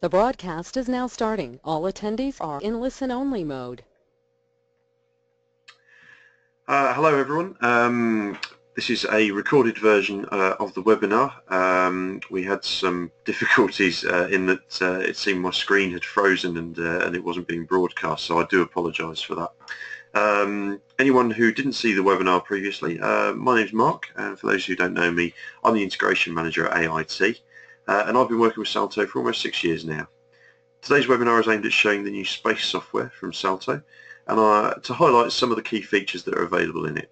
The broadcast is now starting. All attendees are in listen-only mode. Uh, hello everyone. Um, this is a recorded version uh, of the webinar. Um, we had some difficulties uh, in that uh, it seemed my screen had frozen and, uh, and it wasn't being broadcast, so I do apologise for that. Um, anyone who didn't see the webinar previously, uh, my name is Mark, and for those who don't know me, I'm the Integration Manager at AIT, uh, and I've been working with Salto for almost six years now. Today's webinar is aimed at showing the new space software from Salto, and uh, to highlight some of the key features that are available in it.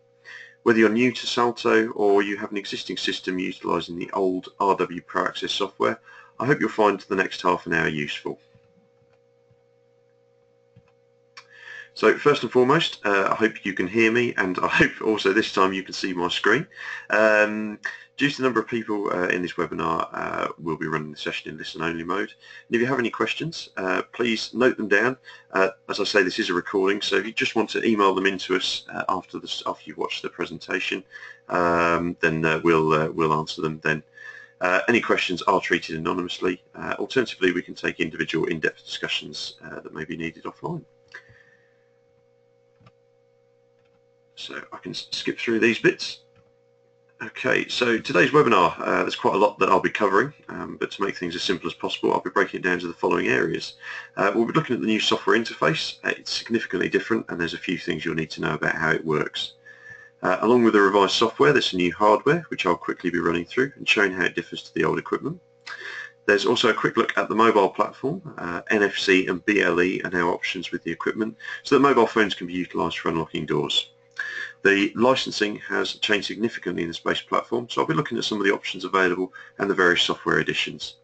Whether you're new to Salto or you have an existing system utilising the old RW Pro Access software, I hope you'll find the next half an hour useful. So first and foremost, uh, I hope you can hear me and I hope also this time you can see my screen. Um, due to the number of people uh, in this webinar, uh, we'll be running the session in listen-only mode. And if you have any questions, uh, please note them down. Uh, as I say, this is a recording, so if you just want to email them in to us uh, after, this, after you've watched the presentation, um, then we'll, we'll answer them then. any questions are treated anonymously. alternatively, we can take individual in-depth discussions that may be needed offline. So I can skip through these bits. Okay, so today's webinar, uh, there's quite a lot that I'll be covering, um, but to make things as simple as possible, I'll be breaking it down to the following areas. Uh, we'll be looking at the new software interface. It's significantly different, and there's a few things you'll need to know about how it works. Uh, along with the revised software, there's some new hardware, which I'll quickly be running through and showing how it differs to the old equipment. There's also a quick look at the mobile platform. Uh, NFC and BLE are now options with the equipment, so that mobile phones can be utilised for unlocking doors. The licensing has changed significantly in the space platform, so I'll be looking at some of the options available and the various software editions.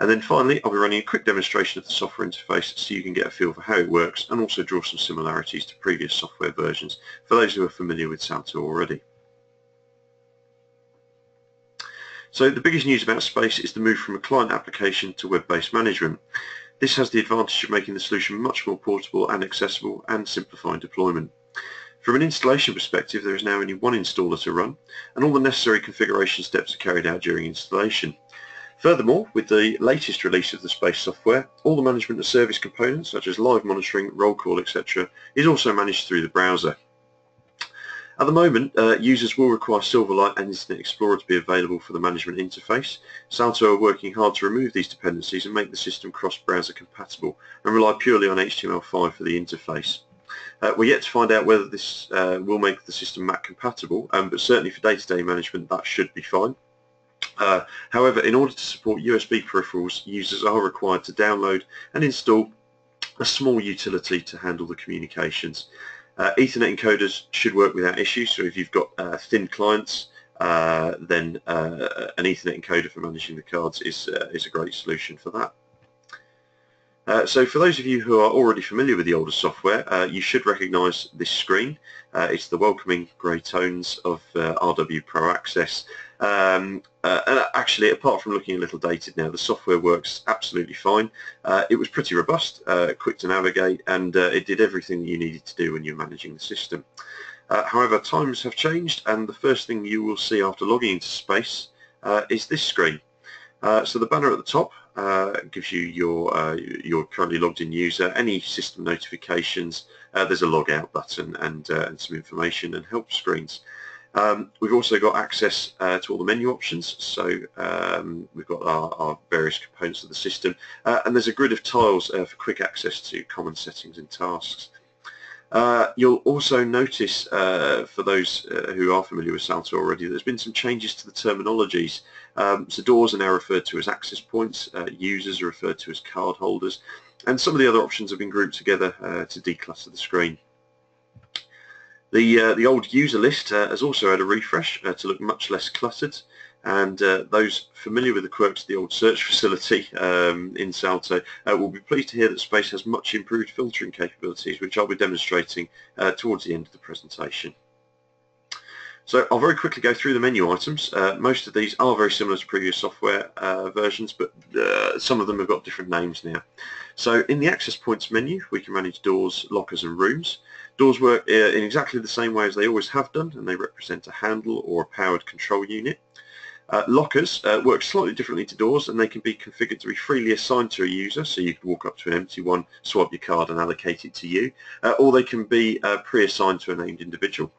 And then finally, I'll be running a quick demonstration of the software interface so you can get a feel for how it works and also draw some similarities to previous software versions for those who are familiar with Salto already. So the biggest news about Space is the move from a client application to web-based management. This has the advantage of making the solution much more portable and accessible and simplifying deployment. From an installation perspective, there is now only one installer to run, and all the necessary configuration steps are carried out during installation. Furthermore, with the latest release of the Space software, all the management of service components, such as live monitoring, roll call, etc., is also managed through the browser. At the moment, uh, users will require Silverlight and Internet Explorer to be available for the management interface. Salto are working hard to remove these dependencies and make the system cross-browser compatible and rely purely on HTML5 for the interface. Uh, we're yet to find out whether this uh, will make the system Mac compatible, um, but certainly for day-to-day -day management that should be fine. Uh, however, in order to support USB peripherals, users are required to download and install a small utility to handle the communications. Uh, Ethernet encoders should work without issue, so if you've got uh, thin clients, uh, then an Ethernet encoder for managing the cards is, is a great solution for that. Uh, so for those of you who are already familiar with the older software, uh, you should recognise this screen. Uh, it's the welcoming grey tones of uh, RW Pro Access. Um, uh, and actually, apart from looking a little dated now, the software works absolutely fine. Uh, it was pretty robust, quick to navigate, and it did everything you needed to do when you're managing the system. however, times have changed, and the first thing you will see after logging into Space is this screen. so the banner at the top uh, gives you your uh, your currently logged in user, any system notifications, uh, there's a log out button and, uh, and some information and help screens. Um, we've also got access uh, to all the menu options, so um, we've got our, our, various components of the system, and there's a grid of tiles for quick access to common settings and tasks. Uh, you'll also notice, uh, for those uh, who are familiar with Salto already, there's been some changes to the terminologies. Um, so doors are now referred to as access points, uh, users are referred to as card holders, and some of the other options have been grouped together uh, to declutter the screen. The, uh, the old user list has also had a refresh to look much less cluttered and uh, those familiar with the quirks of the old search facility um, in Salto uh, will be pleased to hear that Space has much improved filtering capabilities which I'll be demonstrating uh, towards the end of the presentation. So I'll very quickly go through the menu items. Uh, most of these are very similar to previous software uh, versions but uh, some of them have got different names now. So in the access points menu we can manage doors, lockers and rooms. Doors work in exactly the same way as they always have done and they represent a handle or a powered control unit. Uh, lockers uh, work slightly differently to doors and they can be configured to be freely assigned to a user so you can walk up to an empty one, swipe your card and allocate it to you uh, or they can be uh, pre-assigned to a named individual.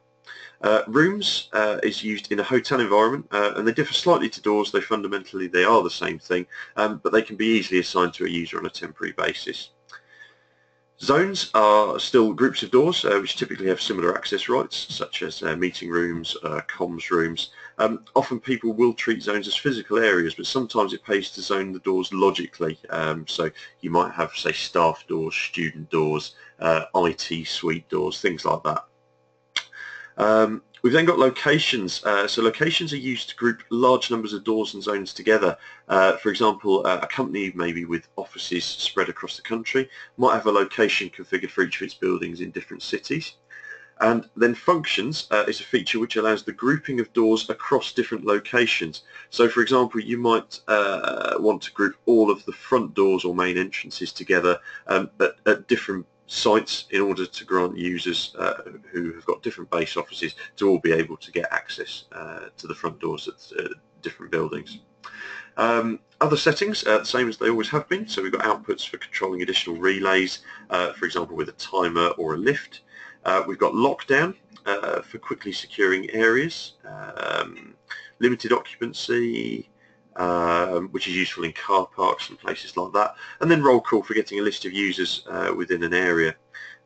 Uh, rooms uh, is used in a hotel environment and they differ slightly to doors though fundamentally they are the same thing um, but they can be easily assigned to a user on a temporary basis. Zones are still groups of doors which typically have similar access rights such as meeting rooms, comms rooms. Um, often people will treat zones as physical areas but sometimes it pays to zone the doors logically. Um, so you might have say staff doors, student doors, uh, IT suite doors, things like that. Um, We've then got locations. Uh, so locations are used to group large numbers of doors and zones together. Uh, for example, uh, a company maybe with offices spread across the country might have a location configured for each of its buildings in different cities. And then functions uh, is a feature which allows the grouping of doors across different locations. So for example, you might uh, want to group all of the front doors or main entrances together um, at, at different sites in order to grant users uh, who have got different base offices to all be able to get access uh, to the front doors at uh, different buildings. Um, other settings, uh, the same as they always have been, so we've got outputs for controlling additional relays, uh, for example with a timer or a lift. Uh, we've got lockdown for quickly securing areas, um, limited occupancy, um, which is useful in car parks and places like that. And then roll call for getting a list of users uh, within an area.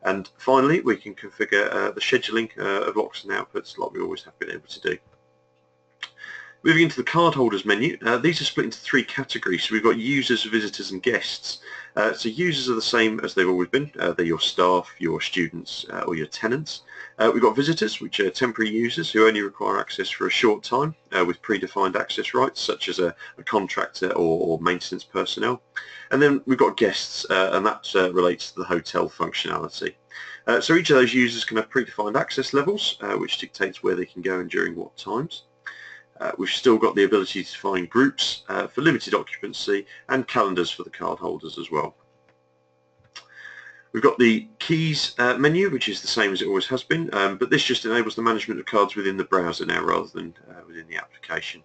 And finally, we can configure uh, the scheduling uh, of locks and outputs like we always have been able to do. Moving into the cardholders menu, uh, these are split into three categories. So we've got users, visitors and guests. Uh, so users are the same as they've always been. Uh, they're your staff, your students uh, or your tenants. Uh, we've got visitors, which are temporary users who only require access for a short time uh, with predefined access rights, such as a, a contractor or, or, maintenance personnel. And then we've got guests, and that relates to the hotel functionality. so each of those users can have predefined access levels, which dictates where they can go and during what times. Uh, we've still got the ability to find groups uh, for limited occupancy and calendars for the card holders as well. We've got the keys uh, menu, which is the same as it always has been, um, but this just enables the management of cards within the browser now rather than uh, within the application.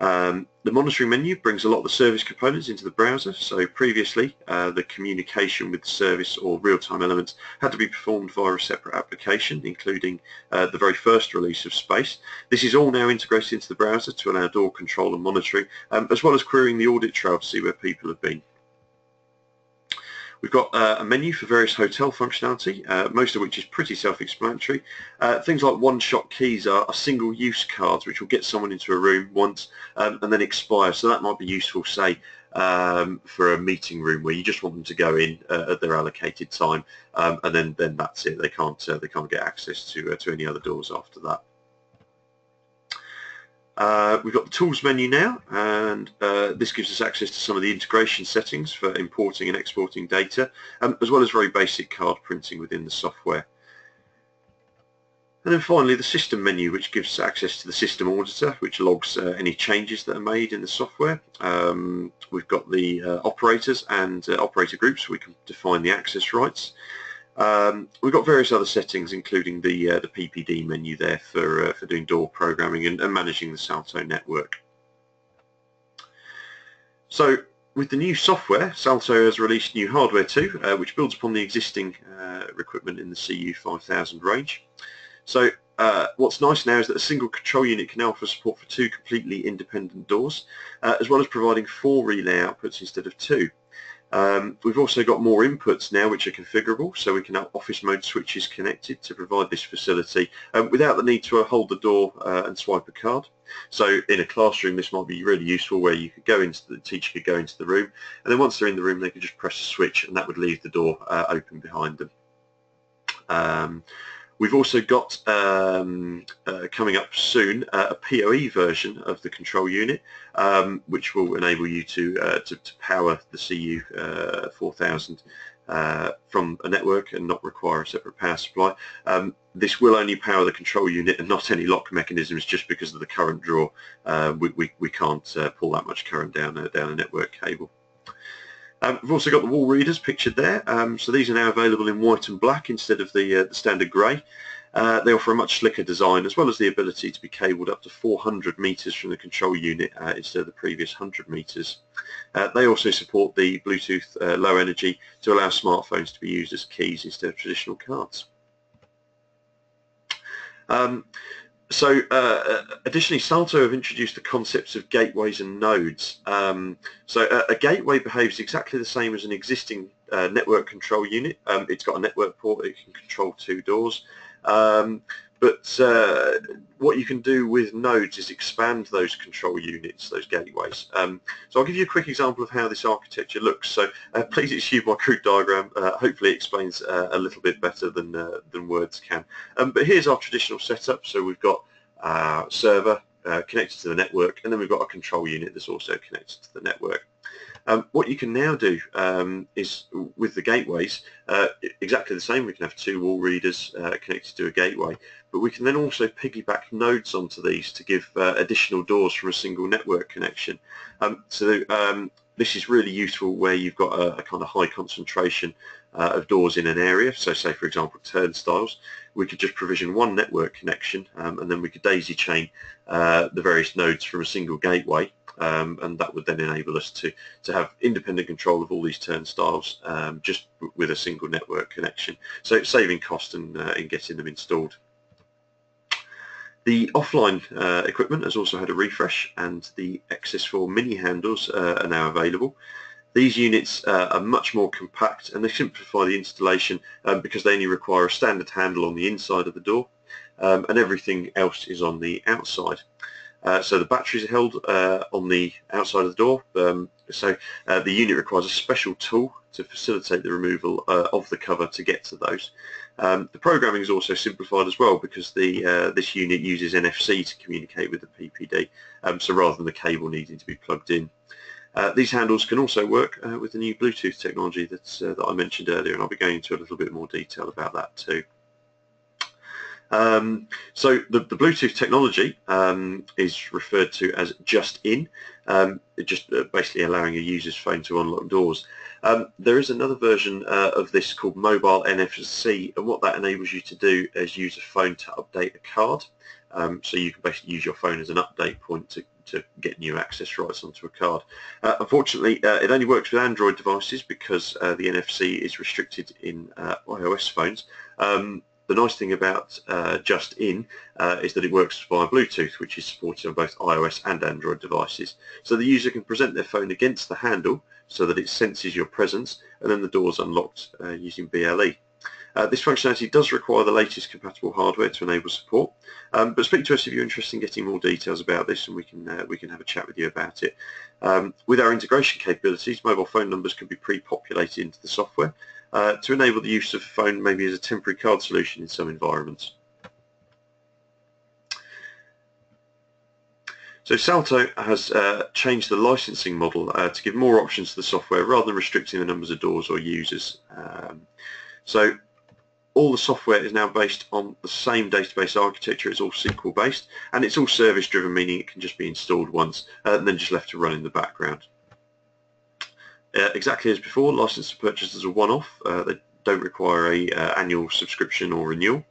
Um, the monitoring menu brings a lot of the service components into the browser. So previously, uh, the communication with the service or real-time elements had to be performed via a separate application, including uh, the very first release of Space. This is all now integrated into the browser to allow door control and monitoring, um, as well as querying the audit trail to see where people have been. We've got uh, a menu for various hotel functionality, uh, most of which is pretty self-explanatory. Uh, things like one-shot keys are, are single-use cards which will get someone into a room once um, and then expire. So that might be useful, say, um, for a meeting room where you just want them to go in uh, at their allocated time, um, and then then that's it. They can't uh, they can't get access to uh, to any other doors after that. Uh, we've got the tools menu now and uh, this gives us access to some of the integration settings for importing and exporting data um, as well as very basic card printing within the software. And then finally the system menu which gives access to the system auditor which logs uh, any changes that are made in the software. Um, we've got the uh, operators and uh, operator groups we can define the access rights um, we've got various other settings, including the uh, the PPD menu there for uh, for doing door programming and, and, managing the Salto network. So with the new software, Salto has released new hardware too, uh, which builds upon the existing uh, equipment in the CU5000 range. So uh, what's nice now is that a single control unit can offer support for two completely independent doors, uh, as well as providing four relay outputs instead of two. Um, we've also got more inputs now which are configurable so we can have office mode switches connected to provide this facility um, without the need to uh, hold the door uh, and swipe a card. So in a classroom this might be really useful where you could go into the teacher could go into the room and then once they're in the room they could just press a switch and that would leave the door uh, open behind them. Um, We've also got um, uh, coming up soon uh, a PoE version of the control unit, um, which will enable you to uh, to, to, power the CU uh, 4000 uh, from a network and not require a separate power supply. Um, this will only power the control unit and not any lock mechanisms just because of the current draw. Uh, we, we, we, can't pull that much current down, down a network cable. Um, we've also got the wall readers pictured there. Um, so these are now available in white and black instead of the, uh, the standard grey. Uh, they offer a much slicker design as well as the ability to be cabled up to 400 meters from the control unit uh, instead of the previous 100 meters. Uh, they also support the Bluetooth uh, low energy to allow smartphones to be used as keys instead of traditional cards. Um, so uh, additionally, Salto have introduced the concepts of gateways and nodes. Um, so a, a, gateway behaves exactly the same as an existing uh, network control unit. Um, it's got a network port, it can control two doors. Um, but uh, what you can do with nodes is expand those control units, those gateways. Um, so I'll give you a quick example of how this architecture looks. So uh, please excuse my crude diagram. Uh, hopefully it explains uh, a little bit better than, uh, than words can. Um, but here's our traditional setup. So we've got our server uh, connected to the network, and then we've got a control unit that's also connected to the network. Um, what you can now do um, is with the gateways, uh, exactly the same. We can have two wall readers uh, connected to a gateway, but we can then also piggyback nodes onto these to give uh, additional doors from a single network connection. Um, so um, this is really useful where you've got a, a kind of high concentration uh, of doors in an area. So say, for example, turnstiles. We could just provision one network connection um, and then we could daisy chain uh, the various nodes from a single gateway um, and that would then enable us to, to have independent control of all these turnstiles um, just with a single network connection. So saving cost and uh, in getting them installed. The offline uh, equipment has also had a refresh and the XS4 mini handles uh, are now available. These units uh, are much more compact and they simplify the installation um, because they only require a standard handle on the inside of the door um, and everything else is on the outside. Uh, so the batteries are held uh, on the outside of the door. Um, so uh, the unit requires a special tool to facilitate the removal uh, of the cover to get to those. Um, the programming is also simplified as well because the uh, this unit uses NFC to communicate with the PPD. Um, so rather than the cable needing to be plugged in. Uh, these handles can also work with the new Bluetooth technology that I mentioned earlier and I'll be going into a little bit more detail about that too. Um, so the, the, Bluetooth technology um, is referred to as JustIN, um, just uh, basically allowing a user's phone to unlock doors. Um, there is another version uh, of this called mobile NFC and what that enables you to do is use a phone to update a card. Um, so you can basically use your phone as an update point to, to get new access rights onto a card. Uh, unfortunately, uh, it only works with Android devices because uh, the NFC is restricted in iOS phones. Um, the nice thing about uh, JustIN uh, is that it works via Bluetooth, which is supported on both iOS and Android devices. So the user can present their phone against the handle so that it senses your presence, and then the door is unlocked uh, using BLE. Uh, this functionality does require the latest compatible hardware to enable support, um, but speak to us if you're interested in getting more details about this and we can uh, we can have a chat with you about it. Um, with our integration capabilities, mobile phone numbers can be pre-populated into the software uh, to enable the use of phone maybe as a temporary card solution in some environments. So Salto has uh, changed the licensing model uh, to give more options to the software rather than restricting the numbers of doors or users. Um, so all the software is now based on the same database architecture. It's all SQL based and it's all service driven, meaning it can just be installed once uh, and then just left to run in the background. Uh, exactly as before, license purchases are one-off. Uh, they don't require a uh, annual subscription or renewal.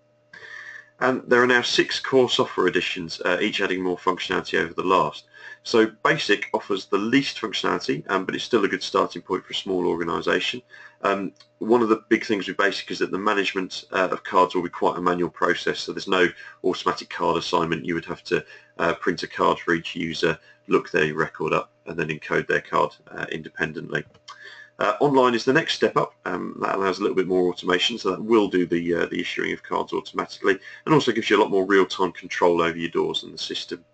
And there are now six core software editions, uh, each adding more functionality over the last. So Basic offers the least functionality, um, but it's still a good starting point for a small organisation. Um, one of the big things with Basic is that the management uh, of cards will be quite a manual process, so there's no automatic card assignment. You would have to uh, print a card for each user, look their record up, and then encode their card uh, independently. Uh, online is the next step up. Um, that allows a little bit more automation, so that will do the uh, the issuing of cards automatically, and also gives you a lot more real-time control over your doors and the system.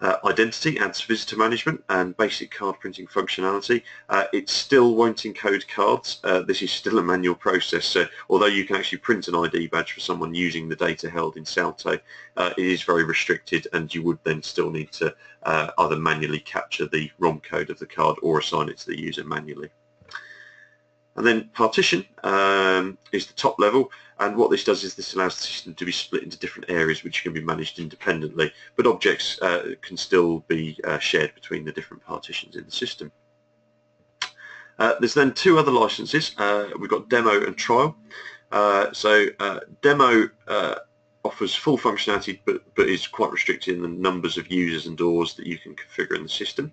Uh, identity adds visitor management and basic card printing functionality. Uh, it still won't encode cards. Uh, this is still a manual process. So although you can actually print an ID badge for someone using the data held in Salto, uh, it is very restricted and you would then still need to uh, either manually capture the ROM code of the card or assign it to the user manually. And then partition um, is the top level and what this does is this allows the system to be split into different areas which can be managed independently but objects uh, can still be uh, shared between the different partitions in the system. Uh, there's then two other licenses. Uh, we've got demo and trial. Uh, so uh, demo offers full functionality but, but is quite restricted in the numbers of users and doors that you can configure in the system.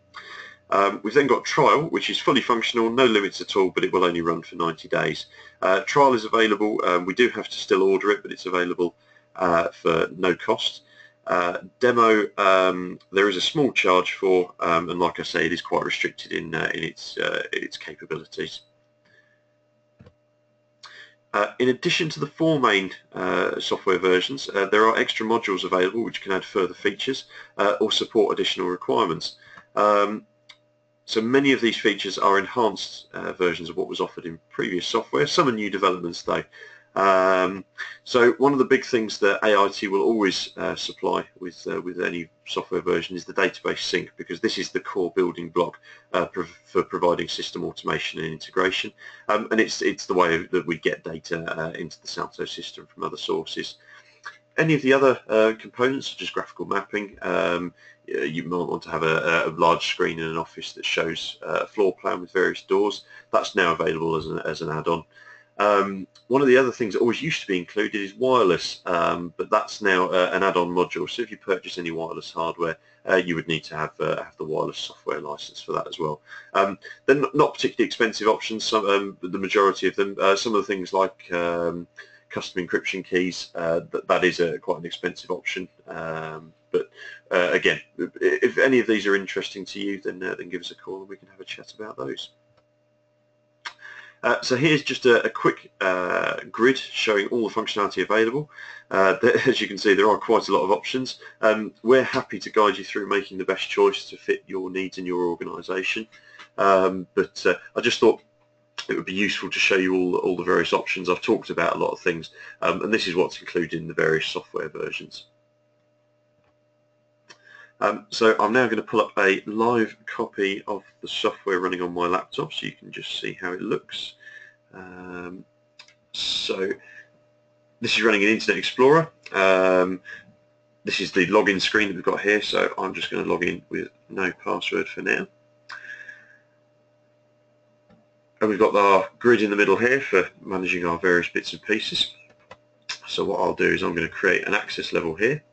Um, we've then got trial, which is fully functional, no limits at all, but it will only run for 90 days. Uh, trial is available. Um, we do have to still order it, but it's available uh, for no cost. Uh, demo, um, there is a small charge for, um, and like I say, it is quite restricted in, uh, in its, uh, its capabilities. Uh, in addition to the four main uh, software versions, uh, there are extra modules available which can add further features uh, or support additional requirements. Um, so many of these features are enhanced uh, versions of what was offered in previous software. Some are new developments though. Um, so one of the big things that AIT will always uh, supply with uh, with any software version is the database sync because this is the core building block uh, pro for providing system automation and integration um, and it's it's the way that we get data uh, into the Salto system from other sources. Any of the other uh, components such as graphical mapping um, you might want to have a, a, large screen in an office that shows uh, a floor plan with various doors. That's now available as an, as an add-on. Um, one of the other things that always used to be included is wireless, um, but that's now uh, an add-on module. So if you purchase any wireless hardware, uh, you would need to have uh, have the wireless software license for that as well. Um, they're not particularly expensive options. Some, um, the majority of them. Uh, some of the things like um, custom encryption keys, uh, that, that is a, quite an expensive option. But uh, again, if any of these are interesting to you, then then give us a call and we can have a chat about those. Uh, so here's just a, a quick uh, grid showing all the functionality available. Uh, as you can see, there are quite a lot of options. Um, we're happy to guide you through making the best choice to fit your needs and your organisation. Um, but uh, I just thought it would be useful to show you all, all the various options. I've talked about a lot of things, um, and this is what's included in the various software versions. Um, so I'm now going to pull up a live copy of the software running on my laptop so you can just see how it looks. Um, so this is running in Internet Explorer. Um, this is the login screen that we've got here so I'm just going to log in with no password for now. And we've got our grid in the middle here for managing our various bits and pieces. So what I'll do is I'm going to create an access level here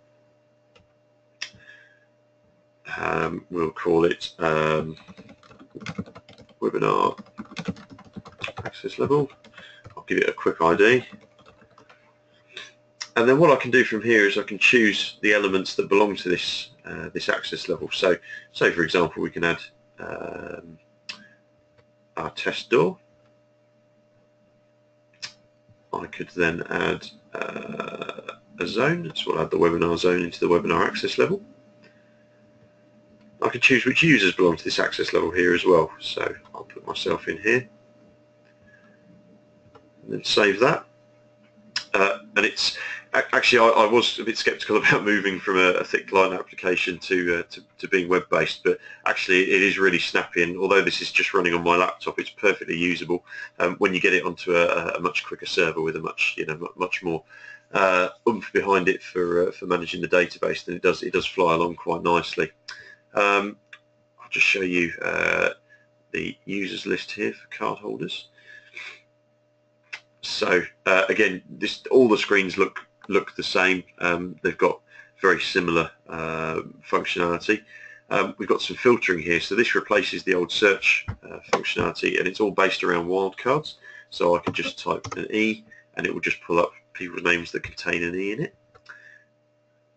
um, we'll call it um, webinar access level. I'll give it a quick ID. And then what I can do from here is I can choose the elements that belong to this uh, this access level. So, say for example, we can add um, our test door. I could then add uh, a zone, so we'll add the webinar zone into the webinar access level. I can choose which users belong to this access level here as well. So I'll put myself in here and then save that. Uh, and it's actually I, I, was a bit skeptical about moving from a, a thick client application to, uh, to, to being web based, but actually it is really snappy. And although this is just running on my laptop, it's perfectly usable um, when you get it onto a, a, much quicker server with a much you know much more uh, oomph behind it for uh, for managing the database. Then it does it does fly along quite nicely. Um, I'll just show you uh, the users list here for card holders. So uh, again, this all the screens look look the same. Um, they've got very similar uh, functionality. Um, we've got some filtering here, so this replaces the old search uh, functionality, and it's all based around wildcards. So I can just type an E, and it will just pull up people's names that contain an E in it.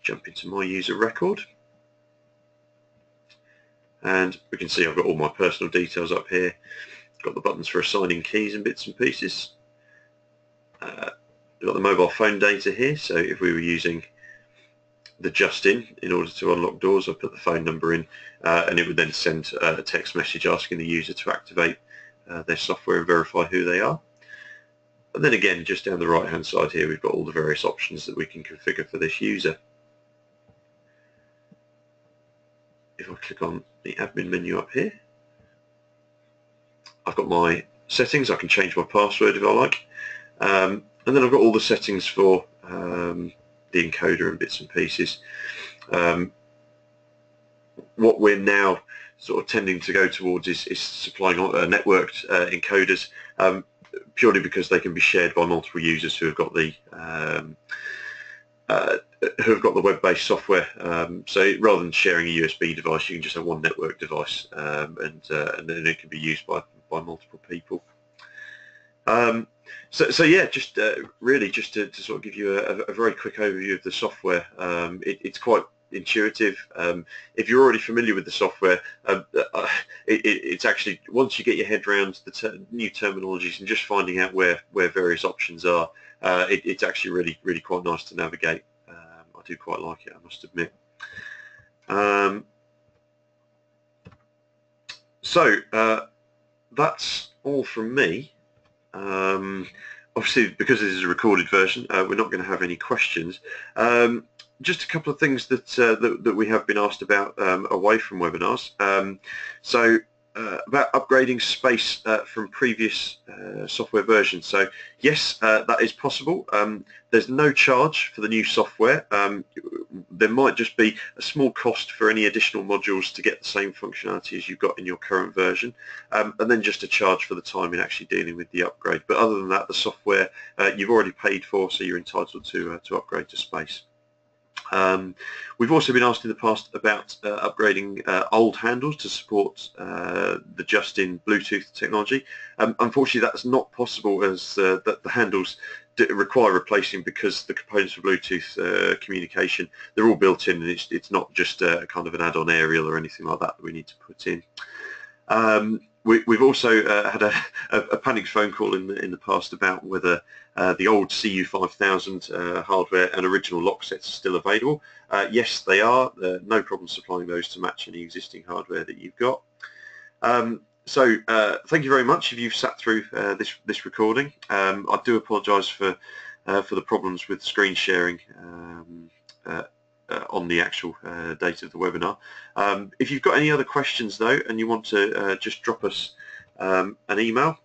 Jump into my user record and we can see I've got all my personal details up here. Got the buttons for assigning keys and bits and pieces. Uh, got the mobile phone data here so if we were using the JustIN in order to unlock doors I put the phone number in uh, and it would then send a text message asking the user to activate uh, their software and verify who they are. And then again just down the right hand side here we've got all the various options that we can configure for this user if I click on the admin menu up here, I've got my settings. I can change my password if I like. Um, and then I've got all the settings for um, the encoder and bits and pieces. Um, what we're now sort of tending to go towards is, is supplying uh, networked uh, encoders. Um, purely because they can be shared by multiple users who have got the um, uh, who have got the web-based software. Um, so rather than sharing a USB device, you can just have one network device, um, and uh, and then it can be used by by multiple people. Um, so, so yeah, just uh, really just to, to, sort of give you a, a, very quick overview of the software. Um, it, it's quite intuitive. Um, if you're already familiar with the software, uh, uh, it, it's actually once you get your head around the ter new terminologies and just finding out where where various options are, uh, it, it's actually really really quite nice to navigate. Um, I do quite like it, I must admit. Um, so uh, that's all from me. Um, obviously, because this is a recorded version, uh, we're not going to have any questions. Um, just a couple of things that, uh, that, that we have been asked about um, away from webinars. Um, so uh, about upgrading space uh, from previous uh, software versions. So yes, uh, that is possible. Um, there's no charge for the new software. Um, there might just be a small cost for any additional modules to get the same functionality as you've got in your current version, um, and then just a charge for the time in actually dealing with the upgrade. But other than that, the software uh, you've already paid for, so you're entitled to uh, to upgrade to space. Um, we've also been asked in the past about uh, upgrading uh, old handles to support uh, the JustIN Bluetooth technology. Um, unfortunately, that's not possible as uh, that the handles require replacing because the components for Bluetooth uh, communication, they're all built in and it's, it's not just a kind of an add-on aerial or anything like that that we need to put in. Um, we, have also uh, had a, a, a, panicked phone call in the, in the past about whether uh, the old CU5000 uh, hardware and original lock sets are still available. Uh, yes, they are. no problem supplying those to match any existing hardware that you've got. Um, so uh, thank you very much if you've sat through uh, this this recording. Um, I do apologise for for the problems with screen sharing. Um, uh, on the actual uh, date of the webinar. Um, if you've got any other questions though and you want to uh, just drop us um, an email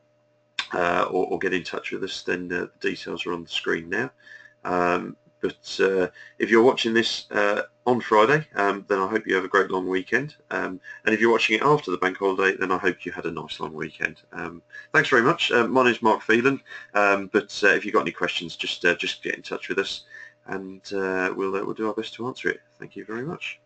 uh, or, or, get in touch with us then uh, the details are on the screen now. Um, but uh, if you're watching this on Friday um, then I hope you have a great long weekend um, and if you're watching it after the bank holiday then I hope you had a nice long weekend. Um, thanks very much. my name is Mark Phelan but if you've got any questions just just get in touch with us and uh, we'll, uh, we'll do our best to answer it. Thank you very much.